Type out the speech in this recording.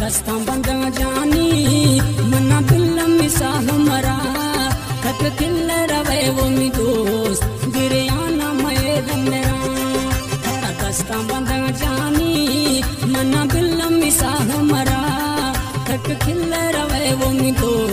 दस्ता बंदा जानी मना दिल मिसा हमारा कत किल रवे वो मी दोस्त आना मये मेरा। तेरा दस्ता बंदा जानी मना दिल मिसा हमारा कत किल रवे वो मी दोस्त।